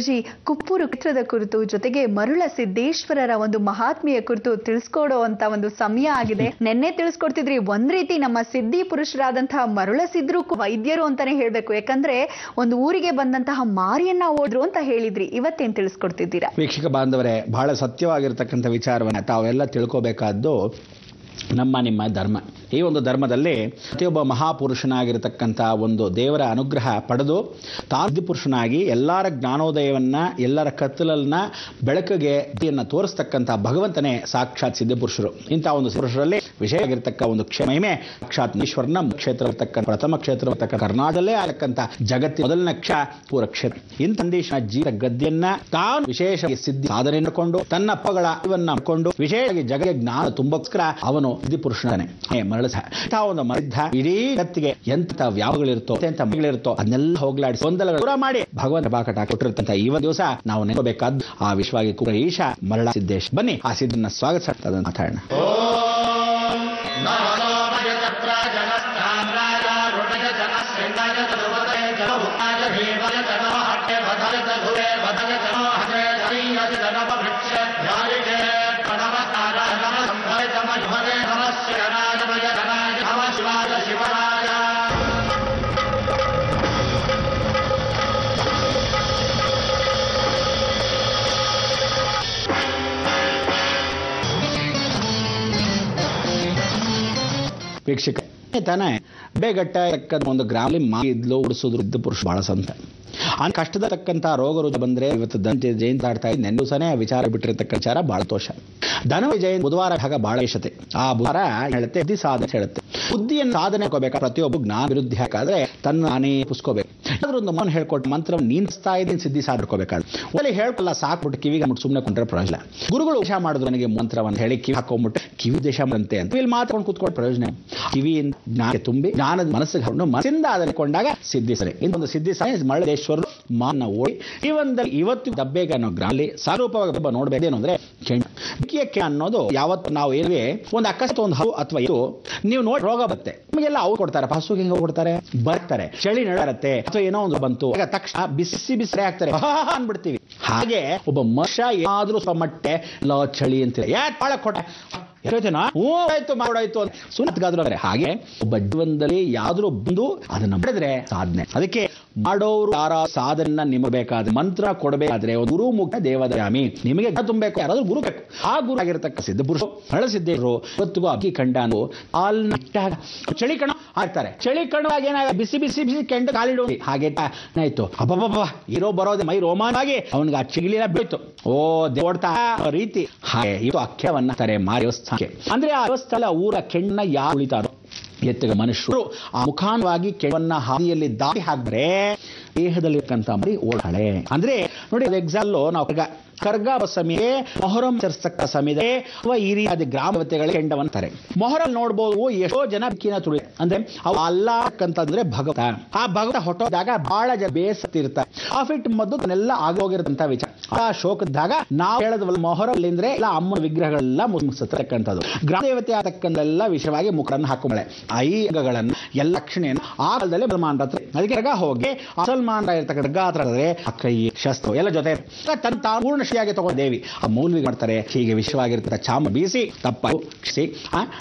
ಗುರೂಜಿ, ಕುಪ್ಪೂರು ಕ್ಷೇತ್ರದ ಕುರಿತು ಜೊತೆಗೆ ಮರುಳ ಸಿದ್ದೇಶ್ವರರ ಒಂದು ಮಹಾತ್ಮೆಯ ಕುರಿತು ತಿಳಿಸ್ಕೊಡೋ ಅಂತ ಒಂದು ಸಮಯ ಆಗಿದೆ. ನಿನ್ನೆ ತಿಳಿಸ್ಕೊಡ್ತಿದ್ರಿ, ಒಂದ್ ರೀತಿ ನಮ್ಮ ಸಿದ್ಧಿ ಪುರುಷರಾದಂತಹ ಮರುಳ ಸಿದ್ರು ವೈದ್ಯರು ಅಂತಾನೆ ಹೇಳ್ಬೇಕು. ಯಾಕಂದ್ರೆ, ಒಂದು ಊರಿಗೆ ಬಂದಂತಹ ಮಾರಿಯನ್ನ ಓದ್ರು ಅಂತ ಹೇಳಿದ್ರಿ. ಇವತ್ತೇನ್ ತಿಳಿಸ್ಕೊಡ್ತಿದ್ದೀರಾ? ವೀಕ್ಷಕ ಬಾಂಧವರೇ, ಬಹಳ ಸತ್ಯವಾಗಿರ್ತಕ್ಕಂಥ ವಿಚಾರವನ್ನ ತಾವೆಲ್ಲ ತಿಳ್ಕೋಬೇಕಾದ್ದು ನಮ್ಮ, ನಿಮ್ಮ ಧರ್ಮ. ಈ ಒಂದು ಧರ್ಮದಲ್ಲಿ ಪ್ರತಿಯೊಬ್ಬ ಮಹಾಪುರುಷನಾಗಿರತಕ್ಕಂಥ ಒಂದು ದೇವರ ಅನುಗ್ರಹ ಪಡೆದು ತಾದಿ ಪುರುಷನಾಗಿ ಎಲ್ಲರ ಜ್ಞಾನೋದಯವನ್ನ, ಎಲ್ಲರ ಕತ್ತಲನ್ನ, ಬೆಳಕಿಗೆ ತೋರಿಸ್ತಕ್ಕಂಥ ಭಗವಂತನೇ ಸಾಕ್ಷಾತ್ ಸಿದ್ಧಪುರುಷರು. ಇಂಥ ಒಂದು ಪುರುಷರಲ್ಲಿ ವಿಷಯ ಆಗಿರತಕ್ಕ ಒಂದು ಕ್ಷ, ಮಹಿಮೆ, ಸಾಕ್ಷಾತ್ ಈಶ್ವರನ ಕ್ಷೇತ್ರ ಪ್ರಥಮ ಕ್ಷೇತ್ರ ಕರ್ನಾಟಕದಲ್ಲೇ ಆಗತಕ್ಕಂಥ ಜಗತ್ತಿನ ಮೊದಲನೇ ಕ್ಷ, ಪೂರ ಕ್ಷೇತ್ರ. ಇಂಥ ಸಂದೇಶ ಜೀವ ಗದ್ದೆಯನ್ನ ತಾನು ವಿಶೇಷ ಸಿದ್ಧಿ ಕೊಂಡು ತನ್ನ ಅಪ್ಪಗಳ ವಿಶೇಷವಾಗಿ ಜಗ ಜ್ಞಾನ ತುಂಬಕ್ಕೋಸ್ಕರ ಅವನು ಸಿದ್ಧಿ ಪುರುಷನೇ ಮರಳ ಇಂಥ ಒಂದು ಮರಿದ್ದ ಇಡೀ ಜಗತ್ತಿಗೆ ಎಂತ ವ್ಯಾವಗಳಿರುತ್ತೋ ಎಂತ ಮಗಳಿರುತ್ತೋ ಅದನ್ನೆಲ್ಲ ಹೋಗ್ಲಾಡಿಸಿ ಗೊಂದಲಗಳು ದೂರ ಮಾಡಿ ಭಗವಂತ ಬಾಕಟ ಕೊಟ್ಟಿರ್ತಂತ ಇವತ್ತು ದಿವಸ ನಾವು ನೆನಪಬೇಕಾದ್ದು ಆ ವಿಶ್ವಾಗಿ ಕುರ ಈಶ ಮರಳ ಸಿದ್ದೇಶ್. ಬನ್ನಿ, ಆ ಸಿದ್ಧನ ಸ್ವಾಗತ ಮಾತಾಡೋಣ. ವೀಕ್ಷಕ ತಾನೇ. ಬೇಗಟ್ಟ ಒಂದು ಗ್ರಾಮಲ್ಲಿ ಮಾ ಇದ್ಲು ಇದ್ದ ಪುರುಷ ಬಹಳ ಸಂತ. ಆ ಕಷ್ಟದ ತಕ್ಕಂತ ರೋಗ ಬಂದ್ರೆ ಇವತ್ತು ದಂತ ಜಯಂತಿ ಆಡ್ತಾ ಇದ್ದ ಆ ವಿಚಾರ ಬಿಟ್ಟಿರತಕ್ಕ ವಿಚಾರ ಬಹಳ ದೋಷ. ಧನವ ಜಯಂತಿ ಬುಧವಾರ ಭಾಗ ಬಹಳ ಇಷ್ಟತೆ. ಆ ಬುಧವಾರ ಹೇಳುತ್ತೆ, ಬುದ್ಧಿ ಸಾಧನೆ ಹೇಳುತ್ತೆ. ಬುದ್ಧಿಯನ್ನು ಸಾಧನೆ ಹಾಕೋಬೇಕಾ ಪ್ರತಿಯೊಬ್ಬ ಜ್ಞಾನ ವಿರುದ್ಧ ಹಾಕಾದ್ರೆ ತನ್ನ ನಾನೇ ಪುಸ್ಕೋಬೇಕು. ಒಂದು ಮನ್ ಹೇಳ್ಕೊಟ್ಟು ಮಂತ್ರ ನೀನ್ ಇದ್ದೀನಿ, ಸಿದ್ಧಿ ಸಾಧರ್ಕೋಬೇಕಾದ್ರೆ ಒಳ್ಳೆ ಹೇಳ್ಕೊಲ್ಲ, ಸಾಕ್ಬಿಟ್ಟು ಕಿವಿಗೆ ಮುಟ್ಟು ಸುಮ್ಮನೆ ಕೊಂಡ್ರೆ ಪ್ರಯೋಜನ ಗುರುಗಳು ದೇಶ ಮಾಡಿದ್ರು ನನಗೆ ಮಂತ್ರವನ್ನು ಹೇಳಿ, ಕಿವಿ ಹಾಕೊಂಡ್ಬಿಟ್ಟು ಕಿವಿ ದೇಶ ಬಂತೆ ಅಂತ. ಇಲ್ಲಿ ಮಾತ್ಕೊಂಡು ಕೂತ್ಕೊಂಡು ಪ್ರಯೋಜನ ಕಿವಿಯಿಂದ ಜ್ಞಾನ ತುಂಬಿ, ಜ್ಞಾನದ ಮನಸ್ಸಿಗೆ ಹಣ್ಣು ಮನಸ್ಸಿಂದ ಅದನ್ನು ಕೊಂಡಾಗ ಸಿದ್ಧಿ ಸರಿ. ಇನ್ನೊಂದು ಸಿದ್ಧಿ ಸರಿ, ಮಳ್ಳದೇಶ್ವರರು ಮಾನ ಓಡಿ, ಜೀವನದಲ್ಲಿ ಇವತ್ತು ದಬ್ಬೆಗೆ ಅನ್ನೋ ಗ್ರಾಮಲ್ಲಿ ಸಾರೂಪವಾಗಿ ಒಬ್ಬ ನೋಡ್ಬೇಕು. ಏನು ಅಂದ್ರೆ ಕೆಂಡ ಕೆ ಅನ್ನೋದು ಯಾವತ್ತು ನಾವು ಏನೇ ಒಂದು ಅಕಸ್ಮಾತ್ ಒಂದು ಹವು ಅಥವಾ ಇದು ನೀವು ನೋಡಿ ರೋಗ ಬರುತ್ತೆ. ನಿಮಗೆಲ್ಲ ಅವ್ರು ಕೊಡ್ತಾರೆ, ಹಸುಗೆ ಹೆಂಗೆ ಕೊಡ್ತಾರೆ, ಬರ್ತಾರೆ, ಚಳಿ ನಡರುತ್ತೆ ಅಥವಾ ಏನೋ ಒಂದು ಬಂತು. ತಕ್ಷಣ ಬಿಸಿ ಬಿಸಿ ಆಗ್ತಾರೆ ಅನ್ಬಿಡ್ತೀವಿ ಹಾಗೆ ಒಬ್ಬ ಮನುಷ್ಯ ಏನಾದ್ರೂ ಮಟ್ಟೆ ಲೋ, ಚಳಿ ಅಂತ ಯಾಕೆ ಬಾಳ ಕೊಟ್ಟೆ ಹ್ಞೂ, ಆಯ್ತು ಅಂತ. ಅಂದ್ರೆ ಹಾಗೆ ಒಬ್ಬ ಜೀವನದಲ್ಲಿ ಯಾವ್ದಾದ್ರು ಬಂದು ಅದನ್ನ ಮಾಡಿದ್ರೆ ಸಾಧನೆ. ಅದಕ್ಕೆ ಮಾಡೋರು ಯಾರ ಸಾಧನ ನಿಮಗೆ ಬೇಕಾದ್ರೆ, ಮಂತ್ರ ಕೊಡಬೇಕಾದ್ರೆ, ಒಂದು ಗುರು ಮುಖ ದೇವದಾಮಿ, ನಿಮಗೆ ತುಂಬಬೇಕು, ಯಾರಾದ್ರೂ ಗುರು ಬೇಕು. ಆ ಗುರು ಆಗಿರತಕ್ಕ ಸಿದ್ಧ ಪುರುಷ ಹಳಸಿದ್ದೇರು ಇವತ್ತಿಗೂ ಅಕ್ಕಿ ಇಟ್ಟಾಗ, ಚಳಿ ಕಣ ಆಗ್ತಾರೆ. ಚಳಿ ಕಣವಾಗಿ ಏನಾಗ ಬಿಸಿ ಬಿಸಿ ಬಿಸಿ ಕೆಂಡ ಕಾಲಿಡು. ಹಾಗೆ ಆಯ್ತು ಅಬ್ಬಬ್ಬ ಇರೋ ಬರೋದೆ ಮೈ ರೋಮಾನಾಗಿ ಅವನಿಗೆ ಆ ಚಿಗಿಲಿನ ಬೀಳ್ತು. ಓ ದೇವಡ್ತಾ ರೀತಿ. ಹಾಗೆ ಇದು ಅಖ್ಯವನ್ನ ತಾರೆ ಮಾರಿ ದೇವಸ್ಥಾನಕ್ಕೆ. ಅಂದ್ರೆ ಆ ದೇವಸ್ಥಾನ ಊರ ಕೆಣ್ಣ ಯಾರು ಉಳಿತಾರೋ? ಎತ್ತಿಗ ಮನುಷ್ಯರು ಆ ಮುಖಾನ್ವಾಗಿ ಕೆಳವನ್ನ ಹಾದಿಯಲ್ಲಿ ದಾಟಿ ದೇಹದಲ್ಲಿ ದೇಹದಲ್ಲಿರ್ತಕ್ಕಂಥ ಮರಿ ಓಡಾಳೆ. ಅಂದ್ರೆ ನೋಡಿ ಎಕ್ಸಾಲ್ ನಾವು ಕರ್ಗ ಕರ್ಗ ಸಮಯ ಮೊಹರಂ ಚರ್ಸಕ್ಕ ಸಮಯದಲ್ಲಿ ಅಥವಾ ಈ ರೀತಿಯಾದ ಗ್ರಾಮತೆಗಳ ಕೆಂಡವಂತಾರೆ ಮೊಹರಂ ನೋಡ್ಬೋದು, ಎಷ್ಟೋ ಜನ ಕಿನ ತುಳಿ ಅಂದ್ರೆ, ಅವು ಅಲ್ಲಾಕಂತಂದ್ರೆ ಭಗವಂತ. ಆ ಭಗವಂತ ಹೊಟ್ಟೋದಾಗ ಬಹಳ ಜನ ಬೇಸತ್ತಿರ್ತಾರೆ. ಆಫಿಟ್ ಮದ್ದು ತನ್ನೆಲ್ಲ ಆಗೋಗಿರತಂತ ವಿಚಾರ. ಆ ಶೋಕದಾಗ ನಾವು ಹೇಳದ ಮೊಹರಂ ಅಂದ್ರೆ ಎಲ್ಲ ಅಮ್ಮನ ವಿಗ್ರಹಗಳೆಲ್ಲ ಮುಗಿಸತಕ್ಕಂಥದ್ದು ಗ್ರಾಮ ದೇವತೆ ಆತಕ್ಕಂತೆಲ್ಲ ವಿಷಯವಾಗಿ ಮುಖರನ್ನು ಹಾಕೊಂಬಳೆ ಐಗಳನ್ನ ಎಲ್ಲ ಲಕ್ಷಣೆಯನ್ನು ಆ ಕಾಲದಲ್ಲಿ ಸಲ್ಮಾನ್ ಅದಕ್ಕೆ ರಗ ಹೋಗಿ ಹತ್ರ ಇದ್ರೆ ಕೈ ಶಸ್ತ್ರ ಎಲ್ಲ ಜೊತೆ ತನ್ನ ತಾನು ಪೂರ್ಣ ಶ್ರೀಯಾಗಿ ತಗೋ ದೇವಿ. ಆ ಮೌಲ್ವಿ ಮಾಡ್ತಾರೆ. ಹೀಗೆ ವಿಶ್ವವಾಗಿರ್ತಕ್ಕ ಚಾಮ ಬೀಸಿ ತಪ್ಪ ಕ್ಷಿಸಿ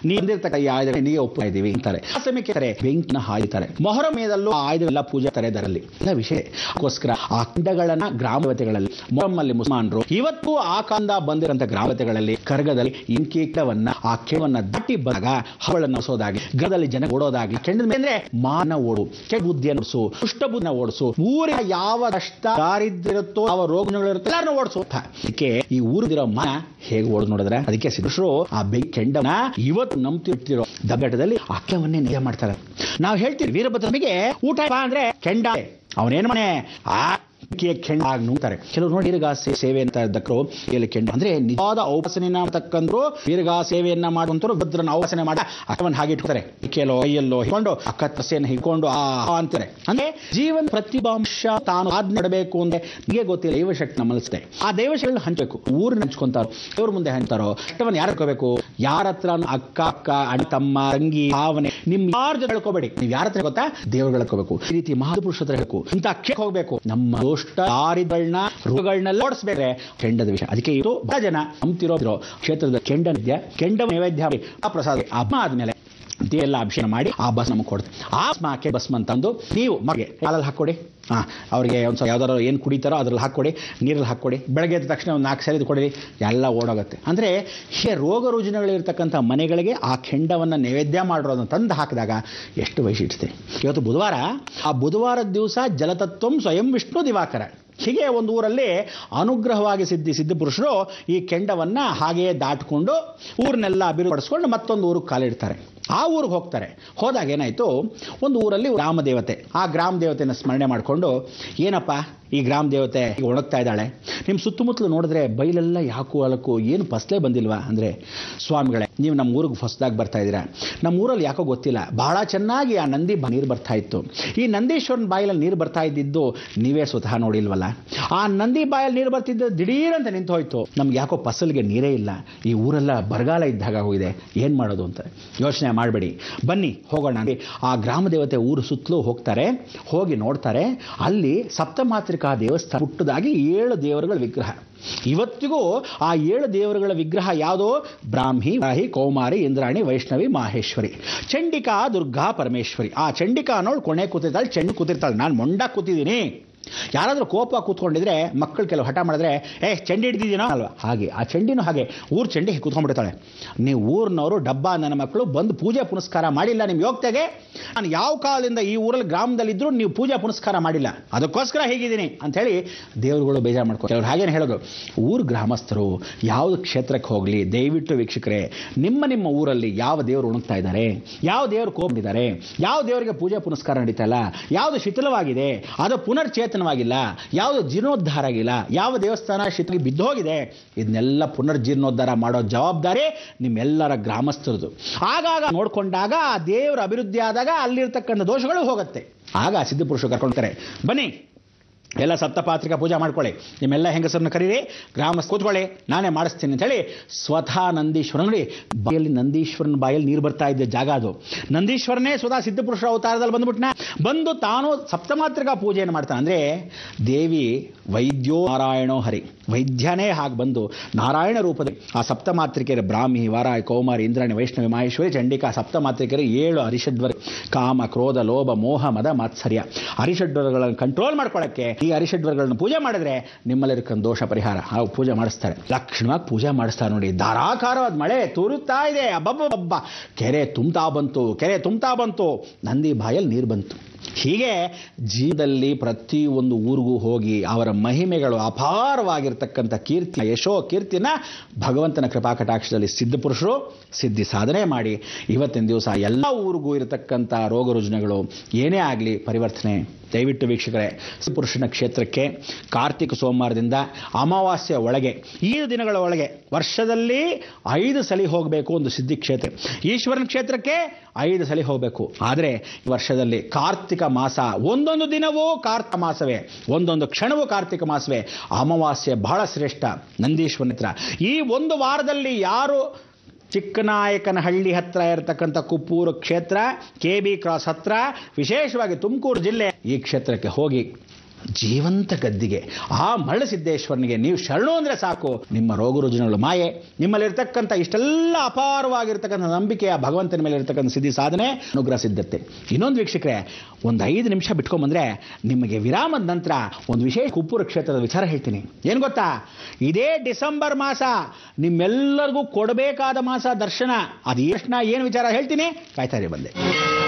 ನೀಂದಿರ್ತಕ್ಕ ಈ ಆಯುಧ ನೀ ಒಪ್ಪ ಇದ್ದೀವಿ ಅಂತಾರೆ. ಆ ಸಮಯಕ್ಕೆ ಬೆಂಕಿನ ಹಾಯ್ತಾರೆ ಮೊಹರ ಮೇದಲ್ಲೂ ಆಯುಧವೆಲ್ಲ ಪೂಜೆ ತಾರೆ ಇದರಲ್ಲಿ. ಎಲ್ಲ ವಿಷಯ ಅದಕ್ಕೋಸ್ಕರ ಆ ಖಂಡಗಳನ್ನ ಗ್ರಾಮವತೆಗಳಲ್ಲಿ ಮೊಹಮ್ಮಲ್ಲಿ ಮುಸ್ಮಾನ್ರು ಇವತ್ತು ಆ ಕಾಂದ ಬಂದಿರಂತ ಗ್ರಾಮತೆಗಳಲ್ಲಿ ಕರ್ಗದಲ್ಲಿ ಇಂಕೀಟವನ್ನ, ಆ ಕೆವನ್ನ ದಾಟಿ ಬಂದಾಗ ಹವಳನ್ನು ಹೊಸೋದಾಗಿ ಗದದಲ್ಲಿ ಜನ ಓಡೋದಾಗಿ ಮೇಲೆ ಮಾನ ಓಡು ಬುದ್ಧಿಯನ್ನು ಓಡಿಸು ದುಷ್ಟ ಬುದ್ಧಿನ ಓಡಿಸು, ಊರಿನ ಯಾವ ಕಷ್ಟ ದಾರಿದ್ರ್ಯರುತ್ತೋ ಯಾವ ರೋಗಗಳಿರುತ್ತೋ ಎಲ್ಲರನ್ನೂ ಓಡಿಸು. ಅದಕ್ಕೆ ಈ ಊರಿದಿರೋ ಮನ ಹೇಗೆ ಓಡ್ ನೋಡಿದ್ರೆ, ಅದಕ್ಕೆ ಸಿದ್ಧರು ಆ ಬೆಂಕಿ ಕೆಂಡನ ಇವತ್ತು ನಂಬ್ತಿರ್ತಿರೋ ದಬ್ಬೆಟದಲ್ಲಿ ಅಕ್ಕವನ್ನೇ ನಿಜ ಮಾಡ್ತಾರೆ. ನಾವು ಹೇಳ್ತೀವಿ ವೀರಭದ್ರನಿಗೆ ಊಟ ಅಂದ್ರೆ ಕೆಂಡ. ಅವನೇನ್ ಮನೆ? ಆ ಕೆಂಡ ನುಂಗ್ತಾರೆ ಕೆಲವರು ನೋಡಿ ವೀರಗಾ ಸೇವೆ ಅಂತ ಇದ್ದಕ್ಕರು ಎಲ್ಲಿ ಕೆಂಡ. ಅಂದ್ರೆ ನಿಜವಾದ ಔಪಾಸನೆಯನ್ನ ಮಾಡ್ತಕ್ಕಂಥವ್ರು ವೀರಗಾ ಸೇವೆಯನ್ನ ಮಾಡುವಂತರು ಭದ್ರನ ಔಪಾಸನೆ ಮಾಡಿ ಅಥವಾ ಹಾಗೆ ಇಟ್ಕೊತಾರೆ. ಕೆಲೋ ಕೈಯಲ್ಲೋ ಹಿಡ್ಕೊಂಡು ಅಕ್ಕ ತಸೆಯನ್ನು ಹಿಡ್ಕೊಂಡು, ಆ ಅಂತಾರೆ. ಅಂದ್ರೆ ಜೀವನ ಪ್ರತಿಭಾಂಶ ತಾನು ಆದ್ ಮಾಡಬೇಕು ಅಂದ್ರೆ ನಿಮಗೆ ಗೊತ್ತಿಲ್ಲ ದೈವಶಕ್ತಿ ನಮ್ಮಲ್ಲಿಸುತ್ತೆ ಆ ದೈವಶಕ್ತಿ ಹಂಚಬೇಕು. ಊರಿನ ಹಂಚ್ಕೊಂತಾರೋ, ದೇವ್ರ ಮುಂದೆ ಹಂಚ್ತಾರೋ, ಅಷ್ಟವನ್ನ ಯಾರು ಹಾಕೋಬೇಕು ಯಾರ ಹತ್ರ ಅಕ್ಕ ಅಕ್ಕ, ಅಣ್ಣ, ತಮ್ಮ, ತಂಗಿ, ಭಾವನೆ, ನಿಮ್ ಯಾರ ಜೊತೆ ಹೇಳ್ಕೋಬೇಡಿ ನೀವು ಯಾರ ಹತ್ರ ಗೊತ್ತಾ? ದೇವರುಗಳು ಹಾಕೋಬೇಕು ಈ ರೀತಿ ಮಹಾಪುರುಷ ಹತ್ರ ಹೇಳ್ಬೇಕು. ಇಂತ ಹೋಗ್ಬೇಕು. ನಮ್ಮ ಕುಷ್ಠ ದಾರಿಗಳನ್ನ ರೋಗಗಳನ್ನೆಲ್ಲ ಓಡಿಸ್ಬೇಕ್ರೆ. ಕೆಂಡದ ವಿಷಯ. ಅದಕ್ಕೆ ಇದು ಜನ ನಂಬ್ತಿರೋ ಕ್ಷೇತ್ರದ ಕೆಂಡ ಕೆಂಡ ನೈವೇದ್ಯ ಆ ಪ್ರಸಾದ ಆದ್ಮೇಲೆ ಎಲ್ಲ ಅಭಿಷೇಕ ಮಾಡಿ ಆ ಬಸ್ ನಮಗೆ ಕೊಡ್ತೀವಿ ಆ ಸ್ಮಾಕೆ ಬಸ್ ತಂದು ನೀವು ಮಗೆ ಕಾಲಲ್ಲಿ ಹಾಕ್ಕೊಡಿ. ಹಾಂ, ಅವ್ರಿಗೆ ಒಂದು ಸ್ವಲ್ಪ ಯಾವ್ದಾರು ಏನು ಕುಡಿತಾರೋ ಅದ್ರಲ್ಲಿ ಹಾಕ್ಕೊಡಿ, ನೀರಲ್ಲಿ ಹಾಕ್ಕೊಡಿ. ಬೆಳಗ್ಗೆ ಎದ್ದ ತಕ್ಷಣ ಒಂದು ನಾಲ್ಕು ಸರಿ ಕೊಡಿರಿ ಎಲ್ಲ ಓಡೋಗುತ್ತೆ. ಅಂದರೆ ಹೇ ರೋಗ ರುಜಿನಗಳಿರ್ತಕ್ಕಂಥ ಮನೆಗಳಿಗೆ ಆ ಕೆಂಡವನ್ನು ನೈವೇದ್ಯ ಮಾಡಿರೋದನ್ನು ತಂದು ಹಾಕಿದಾಗ ಎಷ್ಟು ವೈಶಿಷ್ಟ್ಯತೆ ಇವತ್ತು ಬುಧವಾರ, ಆ ಬುಧವಾರದ ದಿವಸ ಜಲತತ್ವಂ ಸ್ವಯಂ ವಿಷ್ಣು ದಿವಾಕರ. ಹೀಗೆ ಒಂದು ಊರಲ್ಲಿ ಅನುಗ್ರಹವಾಗಿ ಸಿದ್ಧಿ ಸಿದ್ಧ ಪುರುಷರು ಈ ಕೆಂಡವನ್ನು ಹಾಗೆಯೇ ದಾಟ್ಕೊಂಡು ಊರನ್ನೆಲ್ಲ ಅಭಿವೃದ್ಧಿಪಡಿಸ್ಕೊಂಡು ಮತ್ತೊಂದು ಊರಿಗೆ ಕಾಲಿಡ್ತಾರೆ. ಆ ಊರಿಗೆ ಹೋಗ್ತಾರೆ. ಹೋದಾಗ ಏನಾಯಿತು? ಒಂದು ಊರಲ್ಲಿ ಗ್ರಾಮ ದೇವತೆ. ಆ ಗ್ರಾಮ ದೇವತೆಯನ್ನು ಸ್ಮರಣೆ ಮಾಡಿಕೊಂಡು, ಏನಪ್ಪ, ಈ ಗ್ರಾಮ ದೇವತೆ ಈಗ ಒಣಗ್ತಾ ಇದ್ದಾಳೆ. ನಿಮ್ಮ ಸುತ್ತಮುತ್ತಲು ನೋಡಿದ್ರೆ ಬೈಲೆಲ್ಲ ಯಾಕು ಅಲಕು, ಏನು ಫಸ್ಲೇ ಬಂದಿಲ್ವಾ? ಅಂದರೆ, ಸ್ವಾಮಿಗಳೇ, ನೀವು ನಮ್ಮ ಊರಿಗೆ ಹೊಸದಾಗಿ ಬರ್ತಾ ಇದ್ದೀರಾ. ನಮ್ಮ ಊರಲ್ಲಿ ಯಾಕೋ ಗೊತ್ತಿಲ್ಲ. ಭಾಳ ಚೆನ್ನಾಗಿ ಆ ನಂದಿ ನೀರು ಬರ್ತಾ ಇತ್ತು. ಈ ನಂದೀಶ್ವರನ ಬಾಯಲ್ಲಿ ನೀರು ಬರ್ತಾ ಇದ್ದಿದ್ದು ನೀವೇ ಸ್ವತಃ ನೋಡಿಲ್ವಲ್ಲ. ಆ ನಂದಿ ಬಾಯಲ್ಲಿ ನೀರು ಬರ್ತಿದ್ದು ದಿಢೀರಂತ ನಿಂತು ಹೋಯ್ತು. ನಮ್ಗೆ ಯಾಕೋ ಫಸಲ್ಗೆ ನೀರೇ ಇಲ್ಲ. ಈ ಊರೆಲ್ಲ ಬರಗಾಲ ಇದ್ದಾಗ ಹೋಗಿದೆ ಏನು ಮಾಡೋದು ಅಂತ ಯೋಚನೆ ಮಾಡಬೇಡಿ. ಬನ್ನಿ, ಹೋಗೋಣ. ಆ ಗ್ರಾಮ ದೇವತೆ ಊರು ಸುತ್ತಲೂ ಹೋಗ್ತಾರೆ, ಹೋಗಿ ನೋಡ್ತಾರೆ. ಅಲ್ಲಿ ಸಪ್ತಮಾತ್ರಿಕಾ ದೇವಸ್ಥಾನ ಹುಟ್ಟದಾಗಿ ಏಳು ದೇವರುಗಳ ವಿಗ್ರಹ. ಇವತ್ತಿಗೂ ಆ ಏಳು ದೇವರುಗಳ ವಿಗ್ರಹ ಯಾವುದೋ? ಬ್ರಾಹ್ಮಿ, ವಾಹಿ, ಕೌಮಾರಿ, ಇಂದ್ರಾಣಿ, ವೈಷ್ಣವಿ, ಮಾಹೇಶ್ವರಿ. ಚಂಡಿಕಾ, ದುರ್ಗಾ, ಪರಮೇಶ್ವರಿ. ಆ ಚಂಡಿಕಾ ಅನ್ನೋಳು ಕೊನೆ ಕೂತಿರ್ತಾಳೆ, ಚೆಂಡು ಕೂತಿರ್ತಾಳೆ. ನಾನು ಮೊಂಡ ಕೂತಿದ್ದೀನಿ. ಯಾರಾದರೂ ಕೋಪ ಕೂತ್ಕೊಂಡಿದ್ರೆ ಮಕ್ಕಳು ಕೆಲವು ಹಠ ಮಾಡಿದ್ರೆ, ಏ, ಚಂಡಿ ಹಿಡ್ದಿದ್ದೀನೋ? ಅಲ್ವಾ? ಹಾಗೆ, ಆ ಚಂಡಿನೂ ಹಾಗೆ. ಊರು ಚಂಡಿ ಕೂತ್ಕೊಂಡ್ಬಿಡ್ತಾಳೆ. ನೀವು ಊರಿನವರು ಡಬ್ಬ ನನ್ನ ಮಕ್ಕಳು ಬಂದು ಪೂಜೆ ಪುನಸ್ಕಾರ ಮಾಡಿಲ್ಲ ನಿಮ್ಮ ಯೋಗ್ತೆಗೆ ನಾನು ಯಾವ ಕಾಲದಿಂದ ಈ ಊರಲ್ಲಿ ಗ್ರಾಮದಲ್ಲಿದ್ದರೂ ನೀವು ಪೂಜೆ ಪುನಸ್ಕಾರ ಮಾಡಿಲ್ಲ. ಅದಕ್ಕೋಸ್ಕರ ಹೇಗಿದ್ದೀನಿ ಅಂಥೇಳಿ ದೇವರುಗಳು ಬೇಜಾರು ಮಾಡ್ಕೊ ಕೆಲವ್ರು ಹಾಗೇನು ಹೇಳೋದು. ಊರು ಗ್ರಾಮಸ್ಥರು ಯಾವುದು ಕ್ಷೇತ್ರಕ್ಕೆ ಹೋಗಲಿ, ದಯವಿಟ್ಟು ವೀಕ್ಷಕರೇ, ನಿಮ್ಮ ನಿಮ್ಮ ಊರಲ್ಲಿ ಯಾವ ದೇವರು ಉಣಗ್ತಾ ಇದ್ದಾರೆ? ಯಾವ ದೇವರು ಕೋಪಿದ್ದಾರೆ ಯಾವ ದೇವರಿಗೆ ಪೂಜೆ ಪುನಸ್ಕಾರ ನಡೀತಾ ಇಲ್ಲ? ಯಾವುದು ಶಿಥಿಲವಾಗಿದೆ? ಅದು ಪುನರ್ಚೇತನವಾಗಿಲ್ಲ ಯಾವುದು ಜೀರ್ಣೋದ್ಧಾರ ಆಗಿಲ್ಲ, ಯಾವ ದೇವಸ್ಥಾನ ಶಿಥಿಲಿ ಬಿದ್ದೋಗಿದೆ, ಇದನ್ನೆಲ್ಲ ಪುನರ್ಜೀರ್ಣೋದ್ಧಾರ ಮಾಡೋ ಜವಾಬ್ದಾರಿ ನಿಮ್ಮೆಲ್ಲರ ಗ್ರಾಮಸ್ಥರದು. ಆಗಾಗ ನೋಡ್ಕೊಂಡಾಗ ಆ ದೇವರ ಅಭಿವೃದ್ಧಿ ಆದಾಗ ಅಲ್ಲಿರ್ತಕ್ಕಂಥ ದೋಷಗಳು ಹೋಗುತ್ತೆ. ಆಗ ಸಿದ್ಧಪುರುಷರು ಕರ್ಕೊಳ್ತಾರೆ ಬನ್ನಿ. ಎಲ್ಲ ಸಪ್ತಪಾತ್ರಿಕ ಪೂಜೆ ಮಾಡ್ಕೊಳ್ಳಿ. ನಿಮ್ಮೆಲ್ಲ ಹೆಂಗಸರನ್ನು ಕರೀರಿ ಗ್ರಾಮ ಕೂತ್ಕೊಳ್ಳಿ. ನಾನೇ ಮಾಡಿಸ್ತೀನಿ ಅಂತ ಹೇಳಿ ಸ್ವತಃ ನಂದೀಶ್ವರ ನೋಡಿ, ಬಾಯಲ್ಲಿ ನಂದೀಶ್ವರನ ಬಾಯಲ್ಲಿ ನೀರು ಬರ್ತಾ ಇದ್ದ ಜಾಗ ಅದು. ನಂದೀಶ್ವರನೇ ಸ್ವತಃ ಸಿದ್ಧಪುರುಷ ಅವತಾರದಲ್ಲಿ ಬಂದ್ಬಿಟ್ನ. ಬಂದು ತಾನು ಸಪ್ತಮಾತ್ರಿಕ ಪೂಜೆಯನ್ನು ಮಾಡ್ತಾನೆ. ಅಂದರೆ ದೇವಿ ವೈದ್ಯೋ ನಾರಾಯಣೋ ಹರಿ. ವೈದ್ಯನೇ ಹಾಗೆ ಬಂದು ನಾರಾಯಣ ರೂಪದಲ್ಲಿ ಆ ಸಪ್ತಮಾತ್ರಿಕೆಯರ ಬ್ರಾಹ್ಮಿ ವಾರಾಯ ಕೌಮಾರಿ, ಇಂದ್ರಾಣಿ, ವೈಷ್ಣವಿ, ಮಹೇಶ್ವರಿ, ಚಂಡಿಕಾ, ಸಪ್ತಮಾತ್ರಿಕೆಯರು ಏಳು ಅರಿಷಡ್ವರ ಕಾಮ, ಕ್ರೋಧ, ಲೋಭ, ಮೋಹ, ಮದ, ಮಾತ್ಸರ್ಯ. ಅರಿಷಡ್ವರಗಳನ್ನು ಕಂಟ್ರೋಲ್ ಮಾಡ್ಕೊಳ್ಳೋಕ್ಕೆ ಈ ಅರಿಷಡ್ವರಗಳನ್ನು ಪೂಜೆ ಮಾಡಿದ್ರೆ ನಿಮ್ಮಲ್ಲಿರಕ್ಕಂಥ ದೋಷ ಪರಿಹಾರ. ಹಾಗೂ ಪೂಜೆ ಮಾಡಿಸ್ತಾರೆ. ಲಕ್ಷಣವಾಗಿ ಪೂಜೆ ಮಾಡಿಸ್ತಾರೆ ನೋಡಿ. ಧಾರಾಕಾರವಾದ ಮಳೆ ತೂರುತ್ತಾ ಇದೆ. ಅಬ್ಬಬ್ಬಬ್ಬ ಕೆರೆ ತುಂಬ್ತಾ ಬಂತು. ಕೆರೆ ತುಂಬ್ತಾ ಬಂತು. ನಂದಿ ಬಾಯಲ್ಲಿ ನೀರು ಬಂತು. ಹೀಗೆ ಜೀವದಲ್ಲಿ ಪ್ರತಿಯೊಂದು ಊರಿಗೂ ಹೋಗಿ ಅವರ ಮಹಿಮೆಗಳು ಅಪಾರವಾಗಿರ್ತಕ್ಕಂಥ ಕೀರ್ತಿ ಯಶೋ ಕೀರ್ತಿನ ಭಗವಂತನ ಕೃಪಾಕಟಾಕ್ಷದಲ್ಲಿ ಸಿದ್ಧಪುರುಷರು ಸಿದ್ಧಿ ಸಾಧನೆ ಮಾಡಿ. ಇವತ್ತಿನ ದಿವಸ ಎಲ್ಲ ಊರಿಗೂ ಇರತಕ್ಕಂಥ ರೋಗ ರುಜಿನಗಳು ಏನೇ ಆಗಲಿ ಪರಿವರ್ತನೆ. ದಯವಿಟ್ಟು ವೀಕ್ಷಕರೇ ಪುರುಷನ ಕ್ಷೇತ್ರಕ್ಕೆ ಕಾರ್ತಿಕ ಸೋಮವಾರದಿಂದ ಅಮಾವಾಸ್ಯ ಒಳಗೆ, ಈ ದಿನಗಳ ಒಳಗೆ ವರ್ಷದಲ್ಲಿ ಐದು ಸಲಿ ಹೋಗಬೇಕು ಒಂದು ಸಿದ್ಧಿ ಕ್ಷೇತ್ರ. ಈಶ್ವರನ ಕ್ಷೇತ್ರಕ್ಕೆ ಐದು ಸಲಿ ಹೋಗಬೇಕು. ಆದರೆ ವರ್ಷದಲ್ಲಿ ಕಾರ್ತಿಕ ಮಾಸ. ಒಂದೊಂದು ದಿನವೂ ಕಾರ್ತಿಕ ಮಾಸವೇ. ಒಂದೊಂದು ಕ್ಷಣವೂ ಕಾರ್ತಿಕ ಮಾಸವೇ. ಅಮಾವಾಸ್ಯೆ ಬಹಳ ಶ್ರೇಷ್ಠ. ನಂದೀಶ್ವರನ ಹತ್ರ. ಈ ಒಂದು ವಾರದಲ್ಲಿ ಯಾರು ಚಿಕ್ಕನಾಯಕನಹಳ್ಳಿ ಹತ್ರ ಇರತಕ್ಕಂಥ ಕುಪ್ಪೂರು ಕ್ಷೇತ್ರ, ಕೆ ಬಿ ಕ್ರಾಸ್ ಹತ್ರ, ವಿಶೇಷವಾಗಿ ತುಮಕೂರು ಜಿಲ್ಲೆ ಈ ಕ್ಷೇತ್ರಕ್ಕೆ ಹೋಗಿ ಜೀವಂತ ಗದ್ದಿಗೆ. ಆ ಮರಳಸಿದ್ದೇಶ್ವರನಿಗೆ ನೀವು ಶರಣು ಅಂದರೆ ಸಾಕು. ನಿಮ್ಮ ರೋಗ ರುಜಿನಗಳು ಮಾಯೆ. ನಿಮ್ಮಲ್ಲಿರ್ತಕ್ಕಂಥ ಇಷ್ಟೆಲ್ಲ ಅಪಾರವಾಗಿರ್ತಕ್ಕಂಥ ನಂಬಿಕೆ ಆ ಭಗವಂತನ ಮೇಲೆ ಇರ್ತಕ್ಕಂಥ ಸಿದ್ಧಿ ಸಾಧನೆ ಅನುಗ್ರಹ ಸಿದ್ಧತೆ. ಇನ್ನೊಂದು ವೀಕ್ಷಕರೆ, ಒಂದು ಐದು ನಿಮಿಷ ಬಿಟ್ಕೊಂಬಂದ್ರೆ ನಿಮಗೆ ವಿರಾಮದ ನಂತರ ಒಂದು ವಿಶೇಷ ಕುಪ್ಪೂರು ಕ್ಷೇತ್ರದ ವಿಚಾರ ಹೇಳ್ತೀನಿ. ಏನು ಗೊತ್ತಾ? ಇದೇ ಡಿಸೆಂಬರ್ ಮಾಸ ನಿಮ್ಮೆಲ್ಲರಿಗೂ ಕೊಡಬೇಕಾದ ಮಾಸ ದರ್ಶನ. ಅದು ಎಷ್ಟು ಏನು ವಿಚಾರ ಹೇಳ್ತೀನಿ? ಕಾಯ್ತಾರೆ ಬಂದೆ.